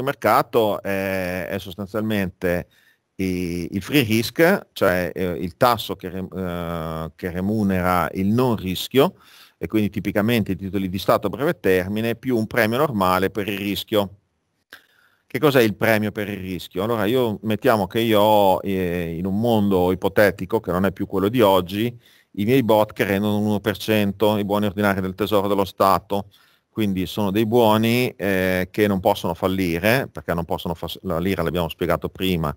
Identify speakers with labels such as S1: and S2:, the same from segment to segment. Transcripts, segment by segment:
S1: mercato è, è sostanzialmente il free risk, cioè eh, il tasso che, eh, che, remunera il non rischio, e quindi tipicamente i titoli di Stato a breve termine, più un premio normale per il rischio. Che cos'è il premio per il rischio? Allora io mettiamo che io ho eh, in un mondo ipotetico, che non è più quello di oggi, i miei bot che rendono l'1%, i buoni ordinari del Tesoro dello Stato, quindi sono dei buoni eh, che non possono fallire, perché non possono fa- la lira l'abbiamo spiegato prima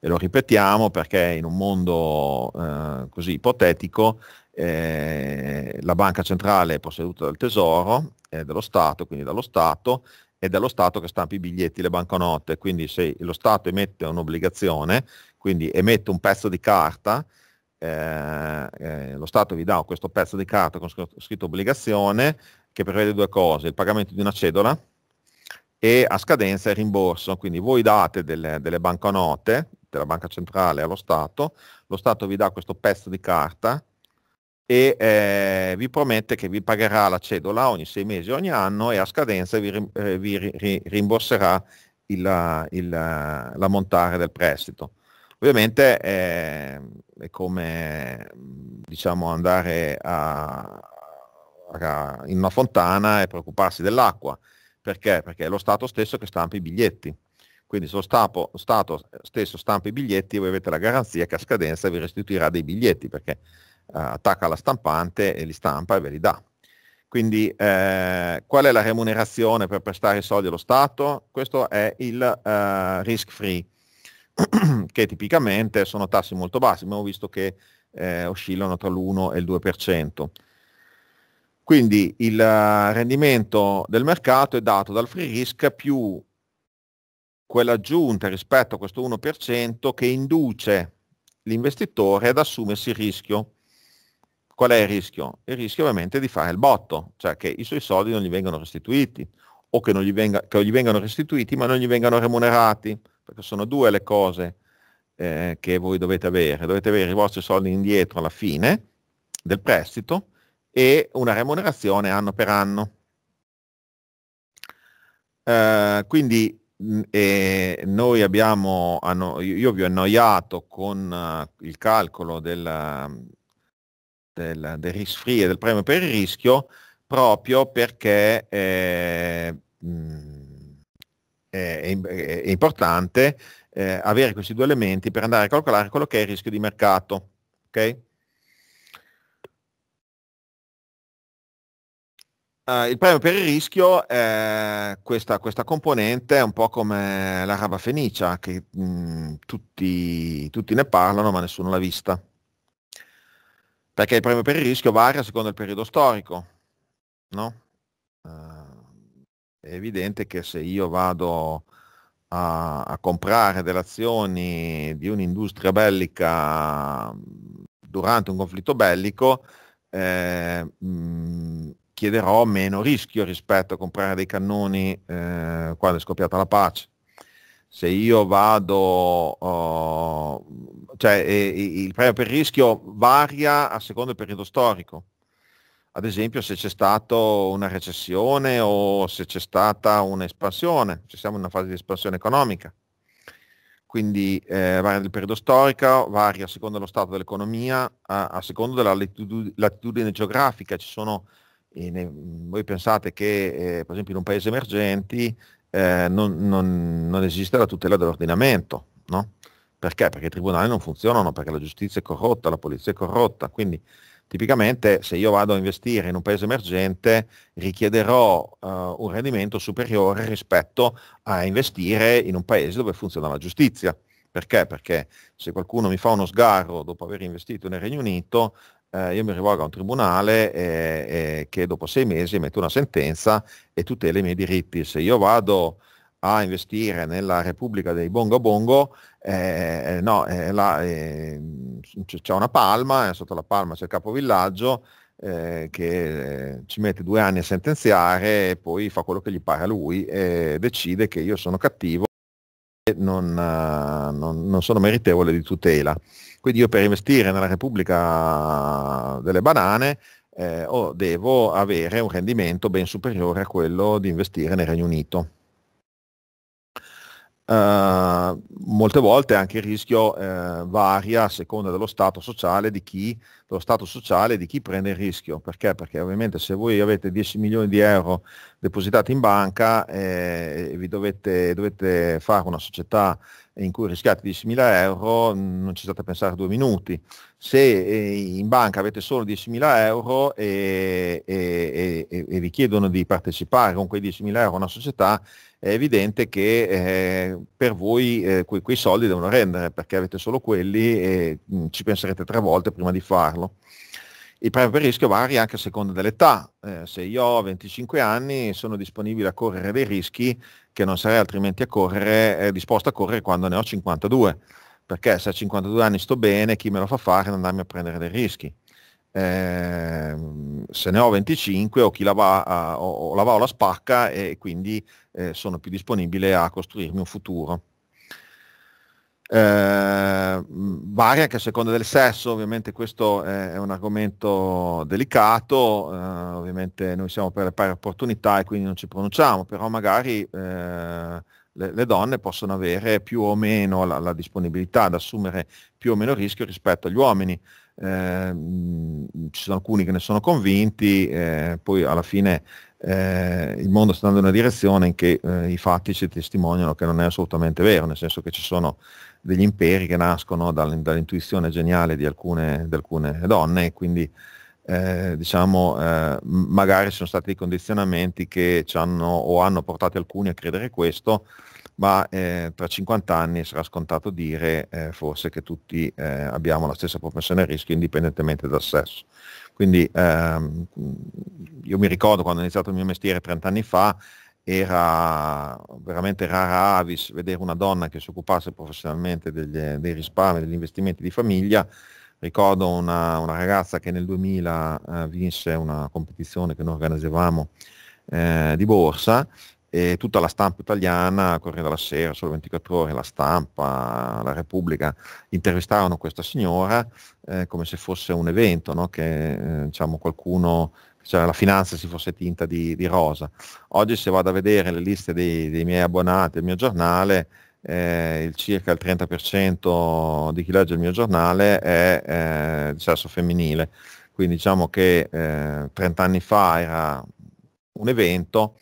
S1: e lo ripetiamo perché in un mondo eh, così ipotetico eh, la banca centrale è posseduta dal tesoro, è dello Stato, quindi dallo Stato, è dello Stato che stampa i biglietti, le banconote, quindi se lo Stato emette un'obbligazione, quindi emette un pezzo di carta, eh, eh, lo Stato vi dà questo pezzo di carta con scritto obbligazione che prevede due cose, il pagamento di una cedola e a scadenza il rimborso, quindi voi date delle, delle banconote della banca centrale allo Stato, lo Stato vi dà questo pezzo di carta e eh, vi promette che vi pagherà la cedola ogni sei mesi, ogni anno e a scadenza vi, eh, vi ri, rimborserà il, il, l'ammontare del prestito. Ovviamente eh, è come diciamo, andare a, a, in una fontana e preoccuparsi dell'acqua. Perché? Perché è lo Stato stesso che stampa i biglietti. Quindi se lo Stato, Stato stesso stampa i biglietti, voi avete la garanzia che a scadenza vi restituirà dei biglietti, perché eh, attacca la stampante e li stampa e ve li dà. Quindi eh, qual è la remunerazione per prestare i soldi allo Stato? Questo è il eh, risk free che tipicamente sono tassi molto bassi, abbiamo visto che eh, oscillano tra l'1 e il 2%. Quindi il eh, rendimento del mercato è dato dal free risk più quella aggiunta rispetto a questo 1% che induce l'investitore ad assumersi il rischio. Qual è il rischio? Il rischio ovviamente è di fare il botto, cioè che i suoi soldi non gli vengano restituiti o che, gli, venga, che gli vengano restituiti ma non gli vengano remunerati perché sono due le cose eh, che voi dovete avere. Dovete avere i vostri soldi indietro alla fine del prestito e una remunerazione anno per anno. Eh, quindi eh, noi abbiamo, anno, io vi ho annoiato con uh, il calcolo del, del, del risk free e del premio per il rischio proprio perché eh, mh, è, è importante eh, avere questi due elementi per andare a calcolare quello che è il rischio di mercato. Okay? Uh, il premio per il rischio, eh, questa, questa, componente è un po' come l'araba fenicia, che mh, tutti, tutti, ne parlano ma nessuno l'ha vista. Perché il premio per il rischio varia secondo il periodo storico. No? Uh, è evidente che se io vado a, a comprare delle azioni di un'industria bellica durante un conflitto bellico, eh, mh, chiederò meno rischio rispetto a comprare dei cannoni eh, quando è scoppiata la pace. Se io vado, oh, cioè eh, il premio per rischio varia a seconda del periodo storico ad esempio se c'è stata una recessione o se c'è stata un'espansione, se siamo in una fase di espansione economica. Quindi eh, varia del periodo storico, varia a seconda dello stato dell'economia, a, a seconda della latitudine, geografica. Ci sono, ne, voi pensate che eh, per esempio in un paese emergente eh, non, non, non, esiste la tutela dell'ordinamento, no? Perché? Perché i tribunali non funzionano, perché la giustizia è corrotta, la polizia è corrotta, quindi Tipicamente se io vado a investire in un paese emergente richiederò uh, un rendimento superiore rispetto a investire in un paese dove funziona la giustizia. Perché? Perché se qualcuno mi fa uno sgarro dopo aver investito nel Regno Unito, eh, io mi rivolgo a un tribunale eh, eh, che dopo sei mesi emette una sentenza e tutela i miei diritti. Se io vado a investire nella Repubblica dei Bongo Bongo, eh, eh no, eh, là, eh, c'è una palma, sotto la palma c'è il capovillaggio eh, che eh, ci mette due anni a sentenziare e poi fa quello che gli pare a lui e decide che io sono cattivo non, non, non sono meritevole di tutela. Quindi io per investire nella Repubblica delle Banane eh, oh, devo avere un rendimento ben superiore a quello di investire nel Regno Unito. Uh, molte volte anche il rischio uh, varia a seconda dello stato sociale di chi, stato sociale di chi prende il rischio. Perché? Perché ovviamente se voi avete 10 milioni di euro depositati in banca eh, e vi dovete, dovete fare una società in cui rischiate 10.000 euro, non ci state a pensare due minuti. Se eh, in banca avete solo 10.000 euro e, e, e, e, vi chiedono di partecipare con quei 10.000 euro a una società, è evidente che eh, per voi eh, que- quei soldi devono rendere perché avete solo quelli e mh, mm, ci penserete tre volte prima di farlo. Il premio per rischio varia anche a seconda dell'età. Eh, se io ho 25 anni sono disponibile a correre dei rischi che non sarei altrimenti a correre, eh, disposto a correre quando ne ho 52. Perché se a 52 anni sto bene, chi me lo fa fare non andarmi a prendere dei rischi eh, se ne ho 25 o chi la va, a, o, o la, va o la spacca e quindi eh, sono più disponibile a costruirmi un futuro. Eh, varia anche a seconda del sesso, ovviamente questo è, un argomento delicato, eh, ovviamente noi siamo per le pari opportunità e quindi non ci pronunciamo, però magari eh, le, le, donne possono avere più o meno la, la disponibilità ad assumere più o meno rischio rispetto agli uomini. Eh, ci sono alcuni che ne sono convinti, eh, poi alla fine eh, il mondo sta andando in una direzione in che eh, i fatti ci testimoniano che non è assolutamente vero, nel senso che ci sono degli imperi che nascono dall'intuizione geniale di alcune, di alcune donne quindi eh, diciamo eh, magari sono stati dei condizionamenti che ci hanno o hanno portato alcuni a credere questo ma eh, tra 50 anni sarà scontato dire eh, forse che tutti eh, abbiamo la stessa propensione al rischio indipendentemente dal sesso. Quindi ehm, io mi ricordo quando ho iniziato il mio mestiere 30 anni fa, era veramente rara avis vedere una donna che si occupasse professionalmente degli, dei risparmi, degli investimenti di famiglia. Ricordo una, una ragazza che nel 2000 eh, vinse una competizione che noi organizzavamo eh, di borsa e tutta la stampa italiana, Corriere della Sera, Solo 24 Ore, la stampa, la Repubblica, intervistavano questa signora eh, come se fosse un evento, no? che eh, diciamo, qualcuno, cioè la finanza si fosse tinta di, di, rosa. Oggi se vado a vedere le liste dei, dei miei abbonati del mio giornale, eh, il circa il 30% di chi legge il mio giornale è eh, di sesso femminile. Quindi diciamo che 30 eh, anni fa era un evento,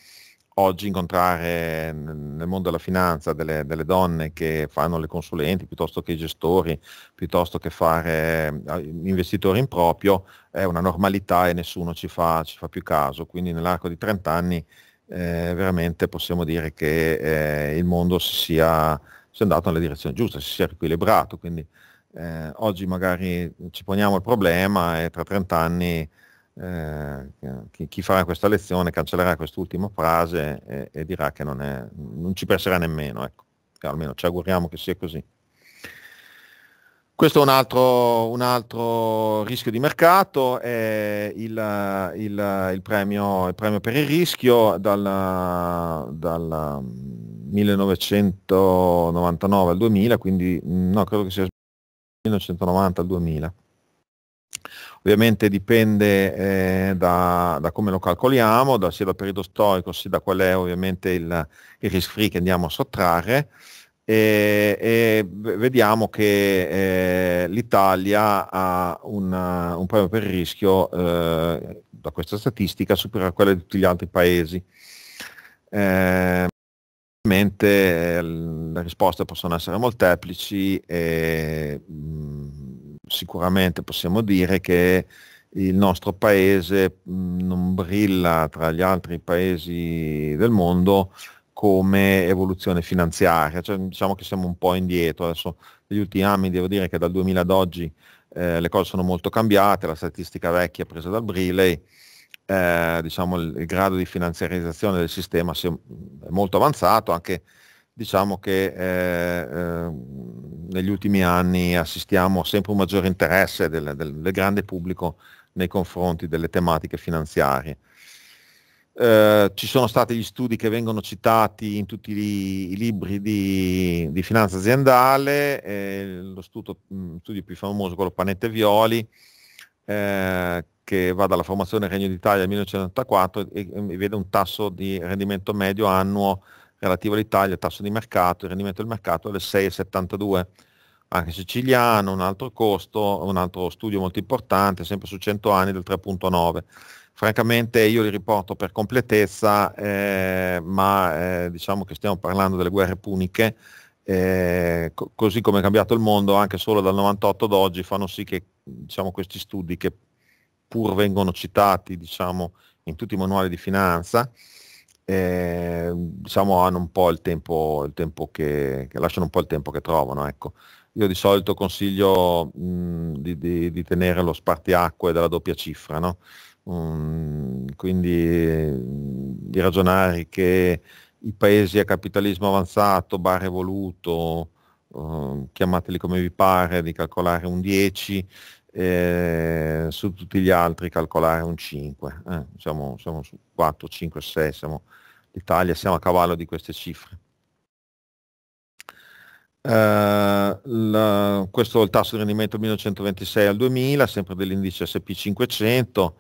S1: oggi incontrare nel mondo della finanza delle, delle, donne che fanno le consulenti piuttosto che i gestori, piuttosto che fare eh, investitori in proprio, è una normalità e nessuno ci fa, ci fa più caso. Quindi nell'arco di 30 anni eh, veramente possiamo dire che eh, il mondo si sia, sia, andato nella direzione giusta, si sia riequilibrato. Quindi eh, oggi magari ci poniamo il problema e tra 30 anni eh, chi, chi, farà questa lezione cancellerà quest'ultima frase e, e dirà che non, è, non, ci penserà nemmeno, ecco. almeno ci auguriamo che sia così. Questo è un altro, un altro rischio di mercato, è il, il, il, premio, il premio, per il rischio dal, dal 1999 al 2000, quindi no, credo che sia 1990 al 2000. Ovviamente dipende eh, da, da, come lo calcoliamo, da, sia dal periodo storico sia da qual è ovviamente il, il risk free che andiamo a sottrarre e, e vediamo che eh, l'Italia ha una, un premio per rischio eh, da questa statistica superiore a quella di tutti gli altri paesi. Eh, ovviamente eh, le risposte possono essere molteplici e mh, sicuramente possiamo dire che il nostro paese non brilla tra gli altri paesi del mondo come evoluzione finanziaria, cioè, diciamo che siamo un po' indietro, adesso negli ultimi anni devo dire che dal 2000 ad oggi eh, le cose sono molto cambiate, la statistica vecchia presa dal Briley, eh, diciamo il, il, grado di finanziarizzazione del sistema è molto avanzato, anche diciamo che eh, eh, negli ultimi anni assistiamo a sempre un maggiore interesse del, del, del, grande pubblico nei confronti delle tematiche finanziarie. Eh, ci sono stati gli studi che vengono citati in tutti i, i libri di, di, finanza aziendale, lo studio, mm, studio, più famoso, quello Panette Violi, eh, che va dalla formazione Regno d'Italia nel 1994 e, e vede un tasso di rendimento medio annuo relativo all'Italia, tasso di mercato, il rendimento del mercato del 6,72 anche siciliano, un altro costo, un altro studio molto importante, sempre su 100 anni del 3.9. Francamente io li riporto per completezza, eh, ma eh, diciamo che stiamo parlando delle guerre puniche, eh, co- così come è cambiato il mondo anche solo dal 98 ad oggi, fanno sì che diciamo, questi studi che pur vengono citati diciamo, in tutti i manuali di finanza, eh, diciamo hanno un po' il tempo, il tempo che, che, lasciano un po' il tempo che trovano. Ecco. Io di solito consiglio mh, di, di, di, tenere lo spartiacque della doppia cifra, no? um, quindi di ragionare che i paesi a capitalismo avanzato, bar evoluto, uh, chiamateli come vi pare, di calcolare un 10, eh, su tutti gli altri calcolare un 5. Eh, siamo, siamo, su 4, 5, 6, siamo, l'Italia siamo a cavallo di queste cifre. Uh, la, questo è il tasso di rendimento 1926 al 2000, sempre dell'indice SP500.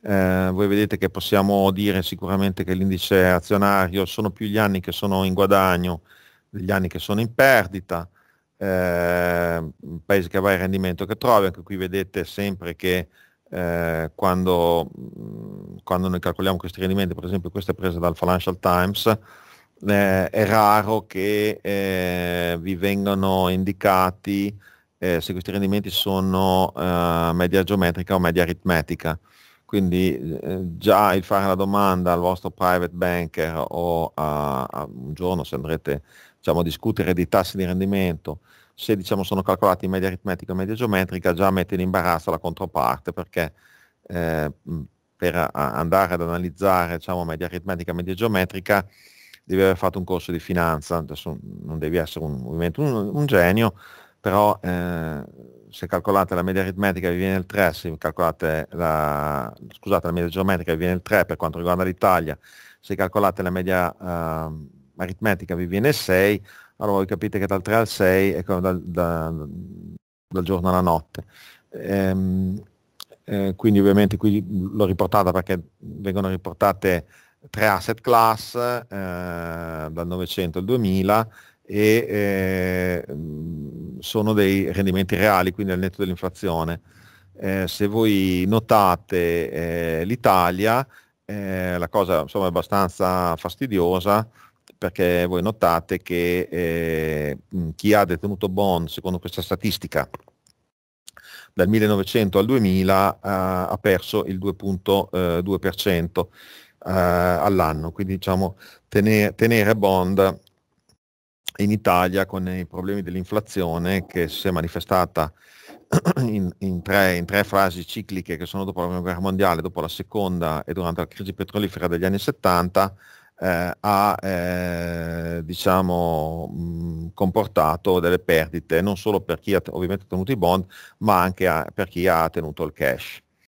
S1: Uh, voi vedete che possiamo dire sicuramente che l'indice azionario sono più gli anni che sono in guadagno degli anni che sono in perdita eh, paese che va il rendimento che trovi, anche qui vedete sempre che eh, quando, quando, noi calcoliamo questi rendimenti, per esempio questa è presa dal Financial Times, eh, è raro che eh, vi vengano indicati eh, se questi rendimenti sono eh, media geometrica o media aritmetica. Quindi già il fare la domanda al vostro private banker o a, a un giorno se andrete diciamo, discutere di tassi di rendimento, se diciamo, sono calcolati in media aritmetica o media geometrica, già mette in imbarazzo la controparte perché eh, per andare ad analizzare diciamo, media aritmetica e media geometrica devi aver fatto un corso di finanza, adesso non devi essere un, un, un genio, però eh, se calcolate la media aritmetica vi viene il 3, se calcolate la, scusate, la media geometrica vi viene il 3 per quanto riguarda l'Italia, se calcolate la media eh, aritmetica vi viene 6, allora voi capite che dal 3 al 6 è come dal, da, dal giorno alla notte. Ehm, eh, quindi ovviamente qui l'ho riportata perché vengono riportate tre asset class eh, dal 900 al 2000 e eh, sono dei rendimenti reali, quindi al netto dell'inflazione. Eh, se voi notate eh, l'Italia, eh, la cosa insomma, è abbastanza fastidiosa perché voi notate che eh, chi ha detenuto bond, secondo questa statistica, dal 1900 al 2000 eh, ha perso il 2.2% eh, eh, all'anno, quindi diciamo tenere, tenere bond in Italia con i problemi dell'inflazione che si è manifestata in, in, tre, in, tre, fasi cicliche che sono dopo la prima guerra mondiale, dopo la seconda e durante la crisi petrolifera degli anni 70, eh, ha eh, diciamo, mh, comportato delle perdite non solo per chi ha ovviamente tenuto i bond, ma anche a, per chi ha tenuto il cash.